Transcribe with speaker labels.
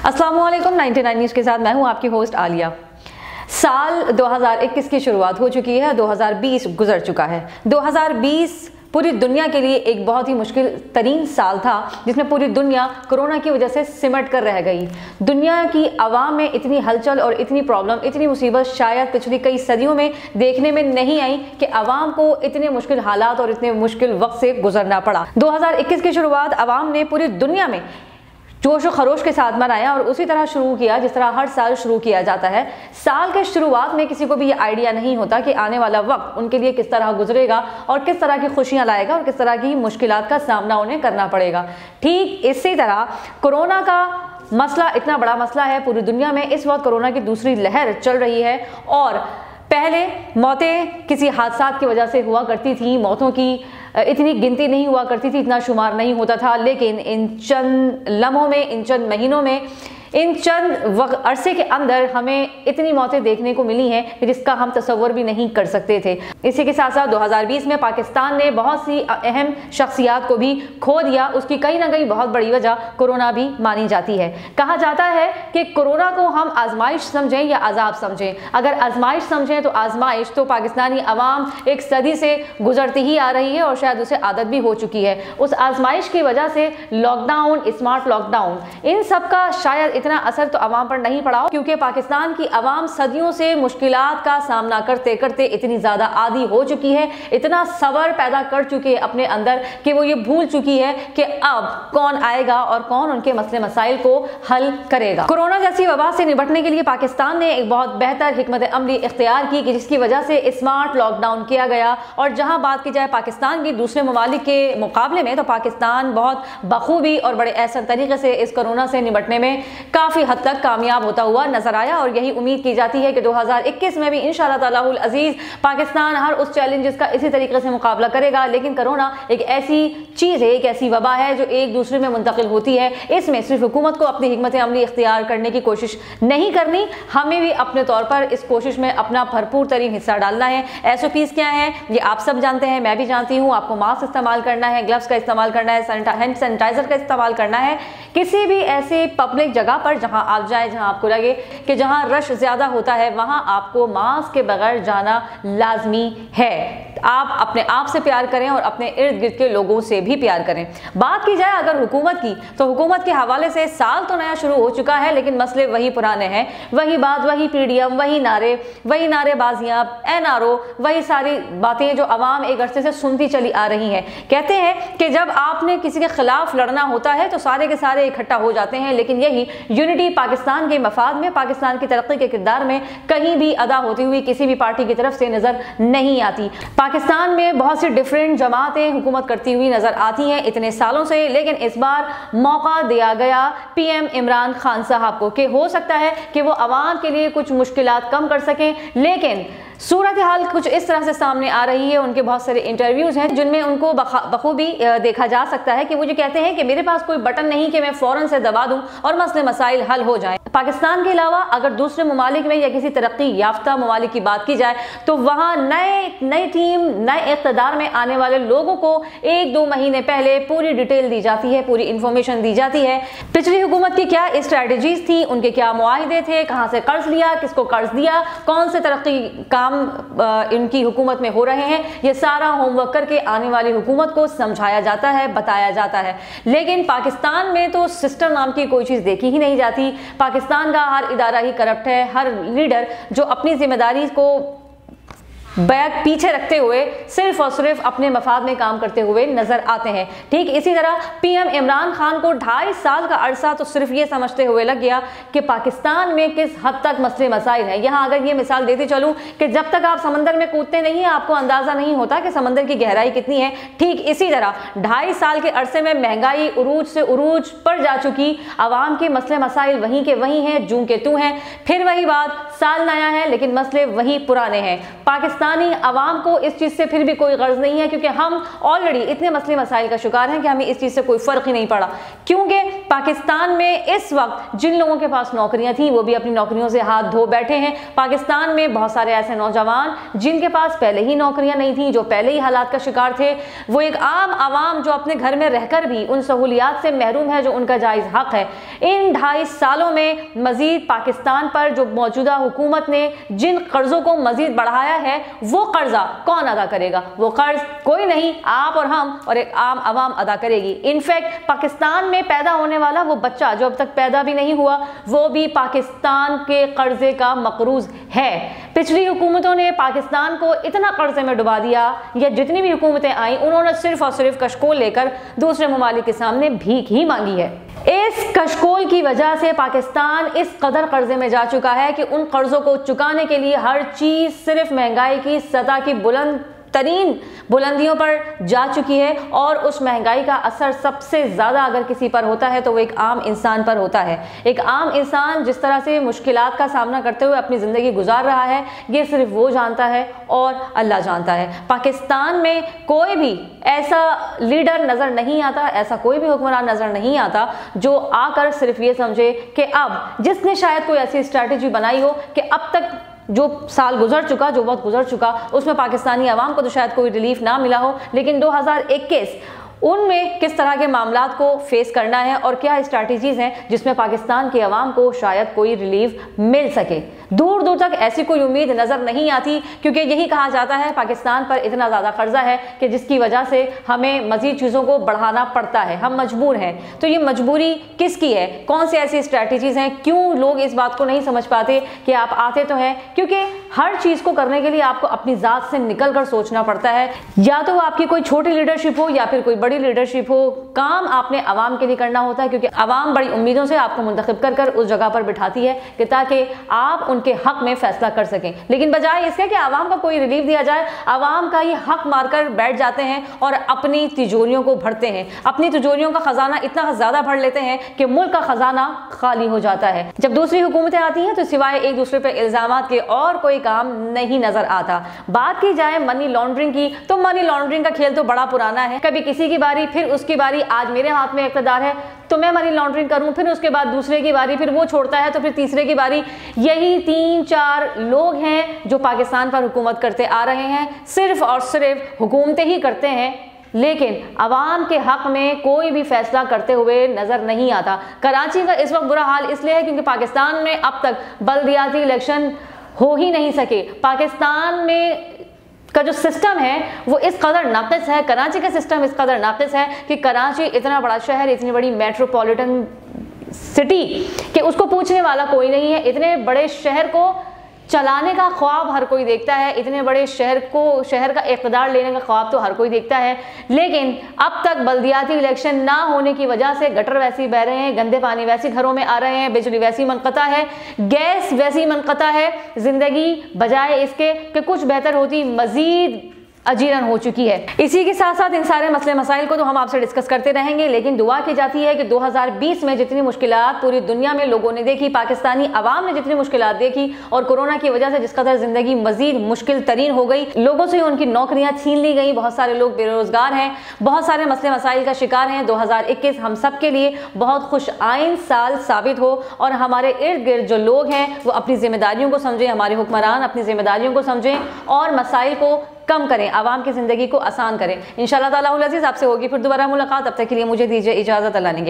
Speaker 1: अस्सलाम वालेकुम 99 न्यूज़ के साथ मैं हूँ आपकी होस्ट आलिया। साल 2021 की शुरुआत हो चुकी है 2020 गुजर चुका है। 2020 पूरी दुनिया के लिए एक बहुत ही मुश्किल तरीन साल था, जिसमें पूरी दुनिया कोरोना की वजह से सिमट कर रह गई। दुनिया की आवाम में इतनी हलचल और इतनी प्रॉब्लम इतनी मुसीबत शायद पिछली कई सदियों में देखने में नहीं आई कि आवाम को इतने मुश्किल हालात और इतने मुश्किल वक्त से गुजरना पड़ा। 2021 की शुरुआत आवाम ने पूरी दुनिया में जोश व खरोश के साथ मनाया और उसी तरह शुरू किया, जिस तरह हर साल शुरू किया जाता है। साल के शुरुआत में किसी को भी ये आइडिया नहीं होता कि आने वाला वक्त उनके लिए किस तरह गुजरेगा और किस तरह की खुशियाँ लाएगा और किस तरह की मुश्किल का सामना उन्हें करना पड़ेगा। ठीक इसी तरह कोरोना का मसला, इतना बड़ा मसला है पूरी दुनिया में, इस वक्त कोरोना की दूसरी लहर चल रही है और पहले मौतें किसी हादसा की वजह से हुआ करती थी, मौतों की इतनी गिनती नहीं हुआ करती थी, इतना शुमार नहीं होता था, लेकिन इन चंद लम्हों में, इन चंद महीनों में इन चंद अरसे के अंदर हमें इतनी मौतें देखने को मिली हैं जिसका हम तस्वर भी नहीं कर सकते थे। इसी के साथ साथ 2020 में पाकिस्तान ने बहुत सी अहम शख्सियात को भी खो दिया। उसकी कहीं ना कहीं बहुत बड़ी वजह कोरोना भी मानी जाती है। कहा जाता है कि कोरोना को हम आजमाइश समझें या अजाब समझें। अगर आजमाइश समझें तो आजमाइश तो पाकिस्तानी अवाम एक सदी से गुजरती ही आ रही है और शायद उसे आदत भी हो चुकी है। उस आजमाइश की वजह से लॉकडाउन, स्मार्ट लॉकडाउन, इन सब का शायद इतना असर तो अवाम पर नहीं पड़ा, क्योंकि पाकिस्तान की अवाम सदियों से मुश्किल का सामना करते करते इतनी ज़्यादा आदि हो चुकी है, इतना सबर पैदा कर चुके हैं अपने अंदर कि वो ये भूल चुकी है कि अब कौन आएगा और कौन उनके मसले मसाइल को हल करेगा। कोरोना जैसी वबा से निपटने के लिए पाकिस्तान ने एक बहुत बेहतर हमत अमली इख्तियार की कि जिसकी वजह से स्मार्ट लॉकडाउन किया गया, और जहाँ बात की जाए पाकिस्तान की दूसरे ममालिक के मुकाबले में तो पाकिस्तान बहुत बखूबी और बड़े ऐसा तरीके से इस कोरोना से निपटने में काफ़ी हद तक कामयाब होता हुआ नज़र आया और यही उम्मीद की जाती है कि 2021 में भी इन अज़ीज़ पाकिस्तान हर उस चैलेंजेस का इसी तरीके से मुकाबला करेगा। लेकिन करोना एक ऐसी चीज़ है, एक ऐसी वबा है जो एक दूसरे में मुंतकिल होती है। इसमें सिर्फ़ हुकूमत को अपनी हमत अमली इख्तियार करने की कोशिश नहीं करनी, हमें भी अपने तौर पर इस कोशिश में अपना भरपूर तरीन हिस्सा डालना है। एस क्या है, ये आप सब जानते हैं, मैं भी जानती हूँ, आपको मास्क इस्तेमाल करना है, ग्लव्स का इस्तेमाल करना है हैंड सैनिटाइजर का इस्तेमाल करना है। किसी भी ऐसे पब्लिक जगह पर जहाँ आप जाए, जहाँ आपको लगे कि जहाँ रश ज़्यादा होता है, वहाँ आपको मास्क के बगैर जाना लाजमी है। आप अपने आप से प्यार करें और अपने इर्द गिर्द के लोगों से भी प्यार करें। बात की जाए अगर हुकूमत की तो हुकूमत के हवाले से साल तो नया शुरू हो चुका है, लेकिन मसले वही पुराने हैं। वही बात, वही पीडीएम वही नारे, वही नारेबाजियाँ एन आर ओ वही सारी बातें जो आवाम एक अरसे से सुनती चली आ रही हैं। कहते हैं कि जब आपने किसी के खिलाफ लड़ना होता है तो सारे के सारे इकट्ठा हो जाते हैं, लेकिन यही यूनिटी पाकिस्तान के मफाद में, पाकिस्तान की तरक्की के किरदार में कहीं भी अदा होती हुई किसी भी पार्टी की तरफ़ से नज़र नहीं आती। पाकिस्तान में बहुत सी डिफरेंट जमातें हुकूमत करती हुई नज़र आती हैं इतने सालों से, लेकिन इस बार मौका दिया गया पीएम इमरान खान साहब को कि हो सकता है कि वो आवाम के लिए कुछ मुश्किल कम कर सकें, लेकिन सूरत हाल कुछ इस तरह से सामने आ रही है। उनके बहुत सारे इंटरव्यूज़ हैं, जिनमें उनको बखूबी देखा जा सकता है कि वो जो कहते हैं कि मेरे पास कोई बटन नहीं कि मैं फ़ौरन से दबा दूँ और मसले मसाइल हल हो जाए। पाकिस्तान के अलावा अगर दूसरे ममालिक में या किसी तरक्की याफ्ता ममालिक की बात की जाए तो वहाँ नए, नई टीम नए इकतदार में आने वाले लोगों को एक दो महीने पहले पूरी डिटेल दी जाती है, पूरी इंफॉर्मेशन दी जाती है। पिछली हुकूमत की क्या स्ट्रैटेजीज थी? उनके क्या मुआदे थे? कहाँ से कर्ज लिया? किसको कर्ज दिया? कौन से तरक्की काम काम इनकी हुकूमत में हो रहे हैं। ये सारा होमवर्क करके आने वाली हुकूमत को समझाया जाता है, बताया जाता है। लेकिन पाकिस्तान में तो सिस्टम नाम की कोई चीज़ देखी ही नहीं जाती। पाकिस्तान का हर इदारा ही करप्ट है। हर लीडर जो अपनी ज़िम्मेदारी को बैग पीछे रखते हुए सिर्फ़ और सिर्फ़ अपने मफाद में काम करते हुए नज़र आते हैं। ठीक इसी तरह पीएम इमरान खान को ढाई साल का अरसा तो सिर्फ़ ये समझते हुए लग गया कि पाकिस्तान में किस हद तक मसले मसाइल हैं। यहाँ अगर ये मिसाल देती चलूँ कि जब तक आप समंदर में कूदते नहीं हैं, आपको अंदाज़ा नहीं होता कि समंदर की गहराई कितनी है। ठीक इसी तरह ढाई साल के अरसे में महँगाई उरूज से उरूज पर जा चुकी। आवाम के मसले मसाइल वहीं के वहीं हैं, जू के तू हैं। फिर वही बात साल नया है, लेकिन मसले वही पुराने हैं। पाकिस्तानी आवाम को इस चीज़ से फिर भी कोई गर्ज नहीं है, क्योंकि हम ऑलरेडी इतने मसले मसाइल का शिकार हैं कि हमें इस चीज़ से कोई फ़र्क ही नहीं पड़ा। क्योंकि पाकिस्तान में इस वक्त जिन लोगों के पास नौकरियाँ थी, वो भी अपनी नौकरियों से हाथ धो बैठे हैं। पाकिस्तान में बहुत सारे ऐसे नौजवान, जिनके पास पहले ही नौकरियाँ नहीं थी, जो पहले ही हालात का शिकार थे, वो एक आम आवाम जो अपने घर में रहकर भी उन सहूलियात से महरूम है, जो उनका जायज़ हक है। इन ढाई सालों में मजीद पाकिस्तान पर जो मौजूदा हुकूमत ने जिन कर्ज़ों को मजीद बढ़ाया है, वो कर्जा कौन अदा करेगा? वो कर्ज कोई नहीं, आप और हम और एक आम आवाम अदा करेगी। इनफैक्ट पाकिस्तान में पैदा होने वाला वो बच्चा जो अब तक पैदा भी नहीं हुआ, वो भी पाकिस्तान के कर्जे का मकरूज है। पिछली हुकूमतों ने पाकिस्तान को इतना कर्जे में डुबा दिया, या जितनी भी हुकूमतें आई, उन्होंने सिर्फ़ और सिर्फ़ कशकोल लेकर दूसरे ममालिक के सामने भीख ही मांगी है। इस कशकोल की वजह से पाकिस्तान इस कदर कर्जे में जा चुका है कि उन कर्जों को चुकाने के लिए हर चीज़ सिर्फ़ महँगाई की, सतह की बुलंद तरीन बुलंदियों पर जा चुकी है और उस महँगाई का असर सबसे ज़्यादा अगर किसी पर होता है तो वो एक आम इंसान पर होता है। एक आम इंसान जिस तरह से मुश्किल का सामना करते हुए अपनी ज़िंदगी गुजार रहा है, ये सिर्फ़ वो जानता है और अल्लाह जानता है। पाकिस्तान में कोई भी ऐसा लीडर नज़र नहीं आता, ऐसा कोई भी हुक्मरान नज़र नहीं आता, जो आकर सिर्फ़ ये समझे कि अब जिसने शायद कोई ऐसी स्ट्रैटेजी बनाई हो कि अब तक जो साल गुजर चुका, जो वक्त गुजर चुका, उसमें पाकिस्तानी आवाम को तो शायद कोई रिलीफ ना मिला हो। लेकिन 2021 उनमें किस तरह के मामला को फेस करना है और क्या स्ट्रैटेजीज़ हैं जिसमें पाकिस्तान के आवाम को शायद कोई रिलीफ मिल सके? दूर दूर तक ऐसी कोई उम्मीद नज़र नहीं आती, क्योंकि यही कहा जाता है, पाकिस्तान पर इतना ज़्यादा कर्जा है कि जिसकी वजह से हमें मज़ीद चीज़ों को बढ़ाना पड़ता है। हम मजबूर हैं। तो ये मजबूरी किसकी है? कौन सी ऐसी स्ट्रैटेजीज़ हैं? क्यों लोग इस बात को नहीं समझ पाते कि आप आते तो हैं? क्योंकि हर चीज़ को करने के लिए आपको अपनी ज़ात से निकल कर सोचना पड़ता है। या तो आपकी कोई छोटी लीडरशिप हो या फिर कोई बड़ी लीडरशिप हो, काम आपने आवाम के लिए करना होता है, क्योंकि आवाम बड़ी उम्मीदों से आपको मुंतखब कर कर उस जगह पर बिठाती है कि ताकि आप उनके हक में फैसला कर सकें। लेकिन बजाय इसके कि आवाम का कोई रिलीफ दिया जाए, आवाम का ही हक मारकर बैठ जाते हैं और अपनी तिजोरियों को भरते हैं। अपनी तिजोरियों का खजाना इतना ज़्यादा भर लेते हैं कि मुल्क का खजाना खाली हो जाता है। जब दूसरी हुकूमतें आती हैं तो सिवाय एक दूसरे पर इल्ज़ाम के और कोई काम नहीं नज़र आता। बात की जाए मनी लॉन्ड्रिंग की तो मनी लॉन्ड्रिंग का खेल तो बड़ा पुराना है। कभी किसी की बारी, फिर उसकी बारी आज मेरे हाथ में इकतदार है। तो मैं मनी लॉन्ड्रिंग करूँ, फिर उसके बाद दूसरे की बारी, फिर वो छोड़ता है तो फिर तीसरे की बारी। यही तीन चार लोग हैं जो पाकिस्तान पर हुकूमत करते आ रहे हैं। सिर्फ़ और सिर्फ़ हुकूमतें ही करते हैं, लेकिन आवाम के हक में कोई भी फैसला करते हुए नज़र नहीं आता। कराची का इस वक्त बुरा हाल इसलिए है क्योंकि पाकिस्तान में अब तक बल्दियाती इलेक्शन हो ही नहीं सके। पाकिस्तान में का जो सिस्टम है, वो इस कदर नाकस है, कराची का सिस्टम इस कदर नाकस है कि कराची इतना बड़ा शहर, इतनी बड़ी मेट्रोपॉलिटन सिटी कि उसको पूछने वाला कोई नहीं है। इतने बड़े शहर को चलाने का ख्वाब हर कोई देखता है। इतने बड़े शहर को, शहर का इकदार लेने का ख्वाब तो हर कोई देखता है। लेकिन अब तक बल्दियाती इलेक्शन ना होने की वजह से गटर वैसी बह रहे हैं, गंदे पानी वैसे घरों में आ रहे हैं, बिजली वैसी मनकता है, गैस वैसी मनकता है। ज़िंदगी बजाय इसके कि कुछ बेहतर होती, मज़ीद अजीरन हो चुकी है। इसी के साथ साथ इन सारे मसले मसाइल को तो हम आपसे डिस्कस करते रहेंगे, लेकिन दुआ की जाती है कि 2020 में जितनी मुश्किल पूरी दुनिया में लोगों ने देखी, पाकिस्तानी आवाम ने जितनी मुश्किल देखी, और कोरोना की वजह से जिस कदर ज़िंदगी मजीद मुश्किल तरीन हो गई। लोगों से उनकी नौकरियाँ छीन ली गई, बहुत सारे लोग बेरोजगार हैं, बहुत सारे मसले मसाइल का शिकार हैं। दो हज़ार इक्कीस हम सब के लिए बहुत खुश आइन साल साबित हो, और हमारे इर्द गिर्द जो लोग हैं, वो अपनी जिम्मेदारियों को समझें, हमारे हुक्मरान अपनी जिम्मेदारियों को समझें, और मसाइल को कम करें, आवाम की ज़िंदगी को आसान करें। इन शाला तजीज़ आपसे होगी, फिर दोबारा मुलाकात। अब तक के लिए मुझे दीजिए इजाज़त, अल्लाह ने